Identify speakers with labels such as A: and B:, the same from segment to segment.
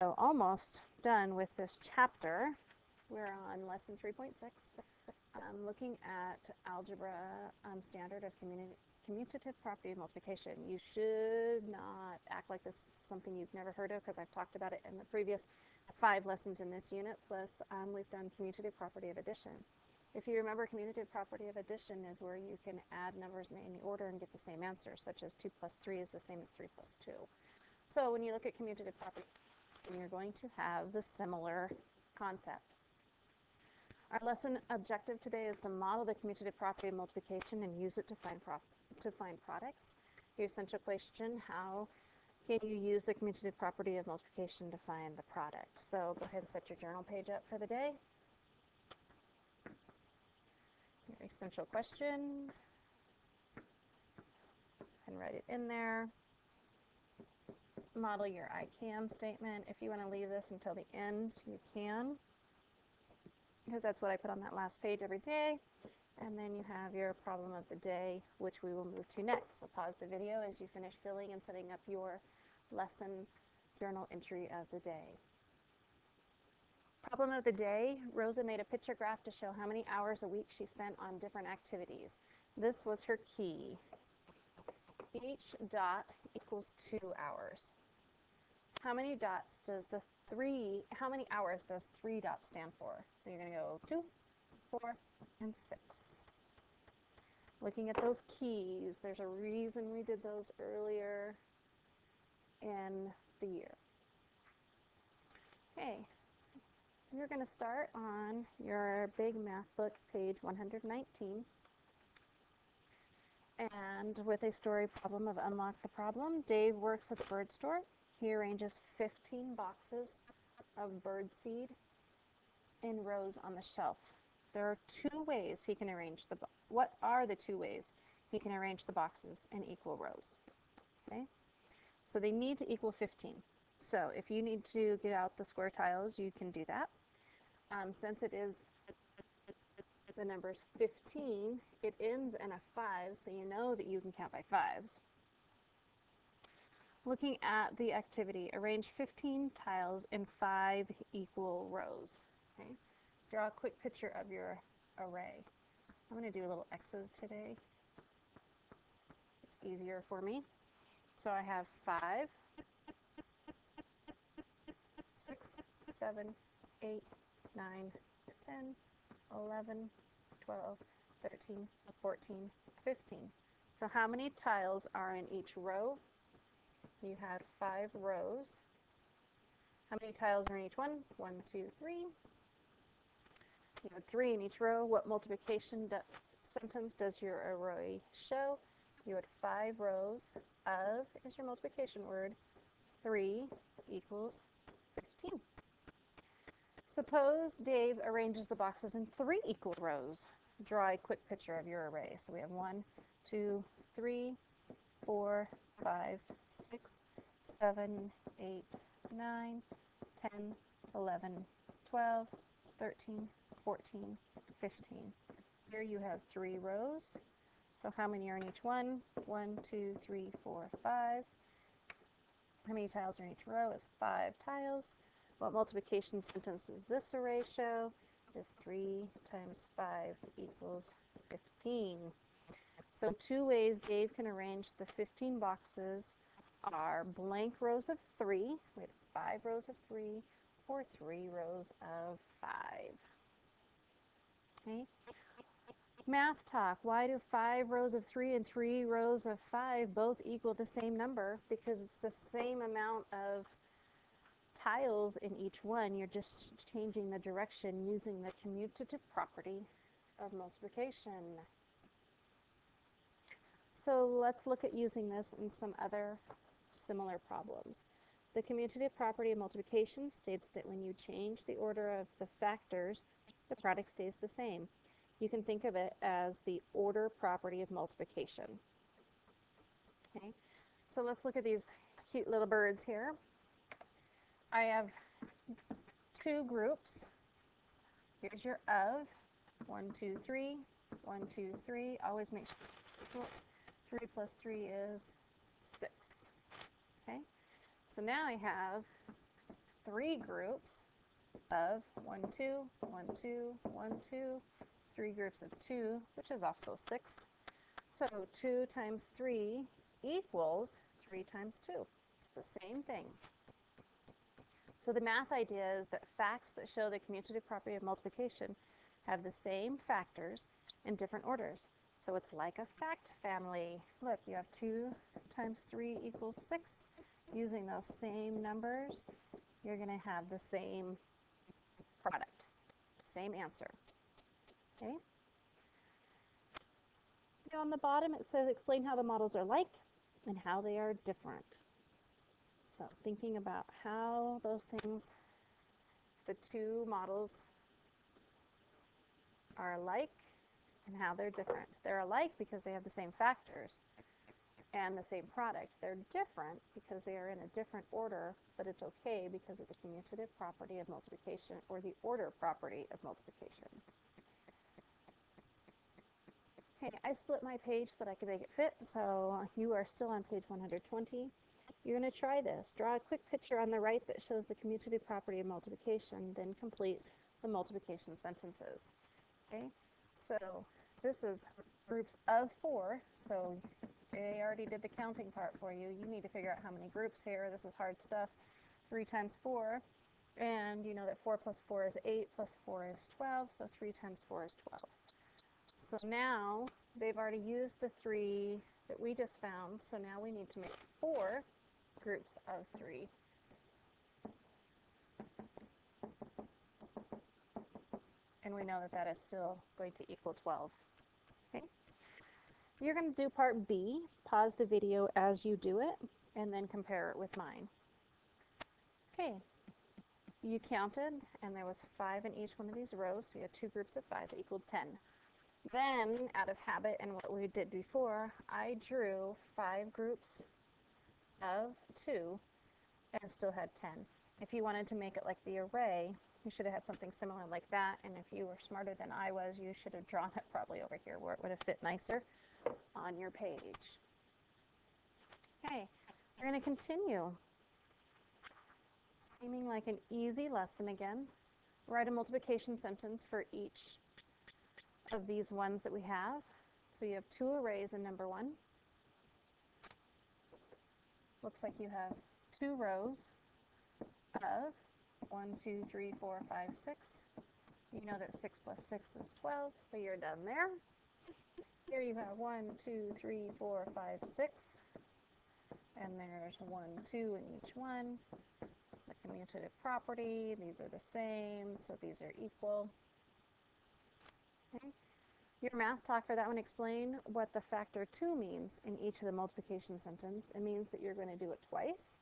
A: So almost done with this chapter. We're on lesson 3.6. I'm looking at algebra um, standard of commutative property of multiplication. You should not act like this is something you've never heard of because I've talked about it in the previous five lessons in this unit, plus um, we've done commutative property of addition. If you remember, commutative property of addition is where you can add numbers in any order and get the same answer, such as 2 plus 3 is the same as 3 plus 2. So when you look at commutative property, you're going to have the similar concept. Our lesson objective today is to model the commutative property of multiplication and use it to find, to find products. Your essential question, how can you use the commutative property of multiplication to find the product? So go ahead and set your journal page up for the day. Your essential question, and write it in there. Model your I can statement. If you want to leave this until the end, you can because that's what I put on that last page every day. And then you have your problem of the day, which we will move to next. So pause the video as you finish filling and setting up your lesson journal entry of the day. Problem of the day, Rosa made a picture graph to show how many hours a week she spent on different activities. This was her key. Each dot equals two hours. How many dots does the three, how many hours does three dots stand for? So you're going to go two, four, and six. Looking at those keys, there's a reason we did those earlier in the year. Okay, you're going to start on your big math book, page 119. And with a story problem of Unlock the Problem, Dave works at the bird store he arranges 15 boxes of bird seed in rows on the shelf. There are two ways he can arrange the, what are the two ways he can arrange the boxes in equal rows? Okay, so they need to equal 15. So if you need to get out the square tiles, you can do that. Um, since it is the numbers 15, it ends in a 5, so you know that you can count by 5s. Looking at the activity, arrange 15 tiles in five equal rows. Okay? Draw a quick picture of your array. I'm going to do a little X's today. It's easier for me. So I have 5, 6, 7, 8, 9, 10, 11, 12, 13, 14, 15. So how many tiles are in each row? You had five rows. How many tiles are in each one? One, two, three. You had three in each row. What multiplication sentence does your array show? You had five rows of, is your multiplication word, 3 equals 15. Suppose Dave arranges the boxes in three equal rows. Draw a quick picture of your array. So we have one, two, three, four, five, 6, 7, 8, 9, 10, 11, 12, 13, 14, 15. Here you have three rows. So how many are in each one? 1, 2, 3, 4, 5. How many tiles are in each row? Is 5 tiles. What multiplication sentence does this array show? Is 3 times 5 equals 15. So two ways Dave can arrange the 15 boxes are blank rows of three, we have five rows of three, or three rows of five. Okay. Math talk. Why do five rows of three and three rows of five both equal the same number? Because it's the same amount of tiles in each one. You're just changing the direction using the commutative property of multiplication. So let's look at using this in some other similar problems. The commutative property of multiplication states that when you change the order of the factors, the product stays the same. You can think of it as the order property of multiplication. Okay, so let's look at these cute little birds here. I have two groups. Here's your of, one, two, three, one, two, three. Always make sure 3 plus 3 is 6. Okay, so now I have three groups of one, two, one, two, one, two, three groups of two, which is also six. So two times three equals three times two. It's the same thing. So the math idea is that facts that show the commutative property of multiplication have the same factors in different orders. So it's like a fact family. Look, you have 2 times 3 equals 6. Using those same numbers, you're going to have the same product, same answer. Okay? On the bottom it says explain how the models are like and how they are different. So thinking about how those things, the two models are alike and how they're different. They're alike because they have the same factors and the same product. They're different because they are in a different order, but it's okay because of the commutative property of multiplication or the order property of multiplication. Okay, I split my page so that I can make it fit, so you are still on page 120. You're going to try this. Draw a quick picture on the right that shows the commutative property of multiplication, then complete the multiplication sentences. Okay, so this is groups of four, so they already did the counting part for you. You need to figure out how many groups here. This is hard stuff. 3 times 4, and you know that 4 plus 4 is 8, plus 4 is 12, so 3 times 4 is 12. So now they've already used the 3 that we just found, so now we need to make 4 groups of 3. And we know that that is still going to equal 12. You're going to do part B, pause the video as you do it, and then compare it with mine. Okay, you counted, and there was five in each one of these rows, so we had two groups of five that equaled 10. Then, out of habit and what we did before, I drew five groups of two and still had 10. If you wanted to make it like the array, you should have had something similar like that, and if you were smarter than I was, you should have drawn it probably over here where it would have fit nicer on your page. Okay, we're going to continue. Seeming like an easy lesson again. Write a multiplication sentence for each of these ones that we have. So you have two arrays in number one. Looks like you have two rows of 1, 2, 3, 4, 5, 6. You know that 6 plus 6 is 12, so you're done there. Here you have 1, 2, 3, 4, 5, 6. And there's 1, 2 in each one. The commutative property, these are the same, so these are equal. Okay. Your math talk for that one, explain what the factor 2 means in each of the multiplication sentence. It means that you're going to do it twice.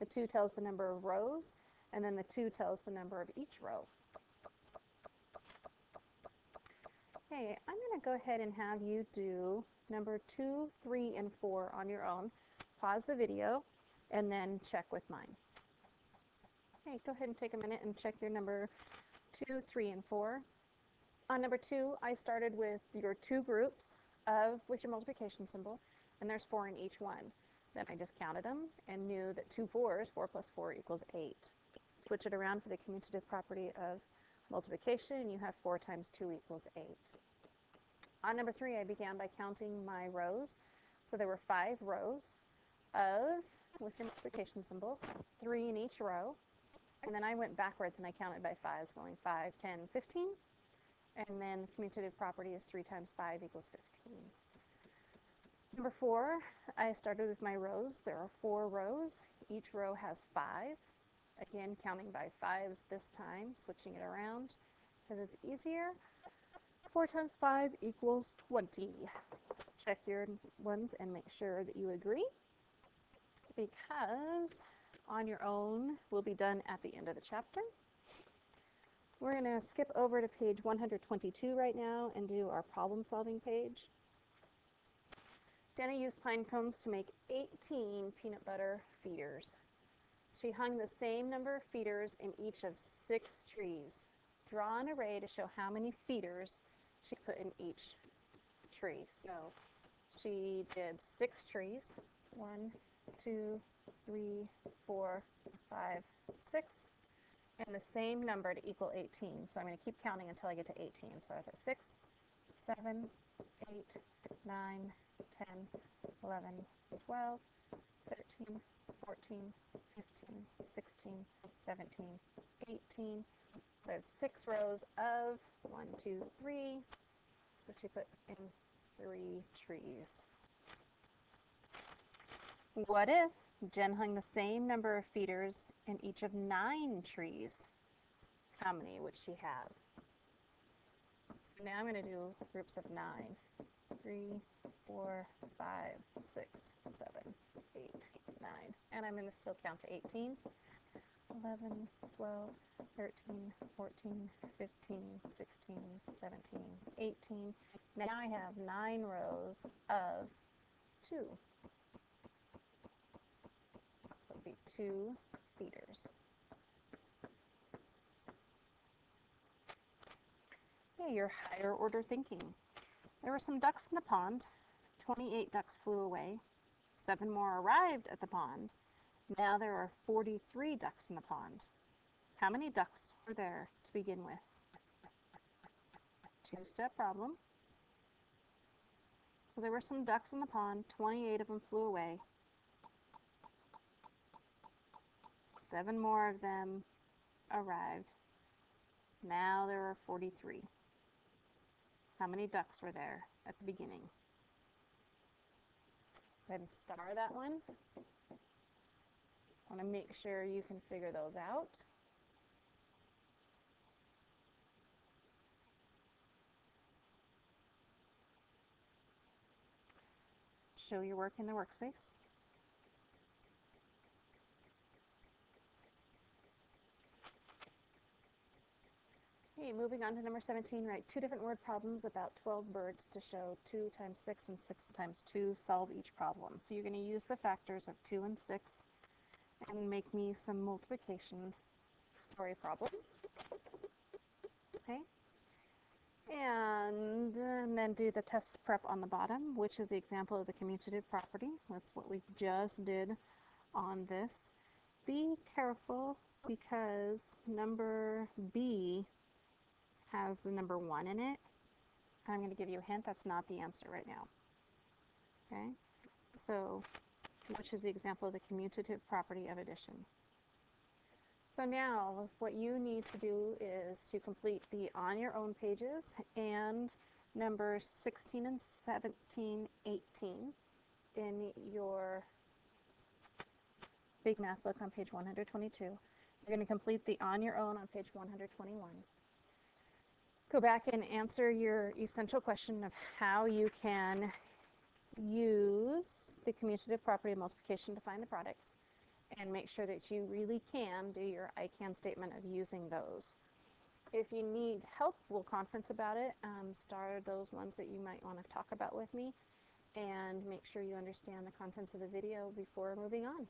A: The 2 tells the number of rows, and then the 2 tells the number of each row. Okay, I'm going to go ahead and have you do number 2, 3, and 4 on your own. Pause the video, and then check with mine. Okay, go ahead and take a minute and check your number 2, 3, and 4. On number 2, I started with your two groups of with your multiplication symbol, and there's 4 in each one. Then I just counted them and knew that two fours, 4 plus 4 equals 8 switch it around for the commutative property of multiplication, you have 4 times 2 equals 8. On number 3, I began by counting my rows. So there were 5 rows of, with your multiplication symbol, 3 in each row. And then I went backwards and I counted by 5s, going 5, 10, 15. And then the commutative property is 3 times 5 equals 15. Number 4, I started with my rows. There are 4 rows. Each row has 5. Again, counting by fives this time, switching it around because it's easier. 4 times 5 equals 20. So check your ones and make sure that you agree because on your own will be done at the end of the chapter. We're going to skip over to page 122 right now and do our problem solving page. Dana used pine cones to make 18 peanut butter feeders. She hung the same number of feeders in each of six trees. Draw an array to show how many feeders she put in each tree. So she did six trees. One, two, three, four, five, six. and the same number to equal 18. So I'm going to keep counting until I get to 18. So I was at 6, 7, 8, 9, 10, 11, 12, 13, 14, 15, 16, 17, 18. So I have six rows of one, two, three. So she put in three trees. What if Jen hung the same number of feeders in each of nine trees? How many would she have? So now I'm going to do groups of nine. Three, four, five, six, seven, eight, nine. And I'm going to still count to 18. 11, 12, 13, 14, 15, 16, 17, 18. Now I have nine rows of two. So it'll be two feeders. Okay, your higher order thinking. There were some ducks in the pond. 28 ducks flew away. Seven more arrived at the pond. Now there are 43 ducks in the pond. How many ducks were there to begin with? Two-step problem. So there were some ducks in the pond. 28 of them flew away. Seven more of them arrived. Now there are 43. How many ducks were there at the beginning? Go ahead and star that one. want to make sure you can figure those out. Show your work in the workspace. Okay, moving on to number 17, write two different word problems about 12 birds to show 2 times 6 and 6 times 2, solve each problem. So you're going to use the factors of 2 and 6 and make me some multiplication story problems. Okay, and, and then do the test prep on the bottom, which is the example of the commutative property. That's what we just did on this. Be careful because number B has the number 1 in it. I'm going to give you a hint, that's not the answer right now. Okay, so which is the example of the commutative property of addition. So now what you need to do is to complete the on your own pages and numbers 16 and 17, 18 in your big math book on page 122. You're going to complete the on your own on page 121 go back and answer your essential question of how you can use the commutative property of multiplication to find the products and make sure that you really can do your I can statement of using those. If you need help, we'll conference about it. Um, star those ones that you might want to talk about with me and make sure you understand the contents of the video before moving on.